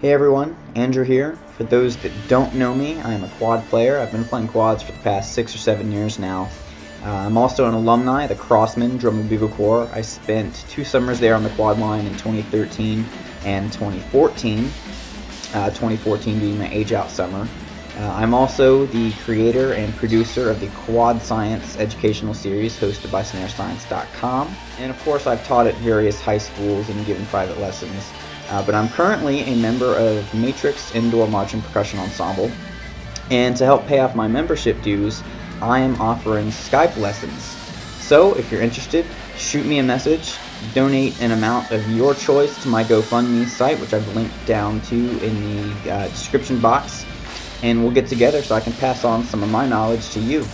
Hey everyone, Andrew here. For those that don't know me, I am a quad player. I've been playing quads for the past six or seven years now. Uh, I'm also an alumni of the Crossmen Drum and Bugle Corps. I spent two summers there on the quad line in 2013 and 2014. Uh, 2014 being my age out summer. Uh, I'm also the creator and producer of the Quad Science educational series hosted by snarescience.com. And of course, I've taught at various high schools and given private lessons. Uh, but I'm currently a member of Matrix Indoor Marching Percussion Ensemble. And to help pay off my membership dues, I am offering Skype lessons. So if you're interested, shoot me a message, donate an amount of your choice to my GoFundMe site, which I've linked down to in the uh, description box and we'll get together so I can pass on some of my knowledge to you.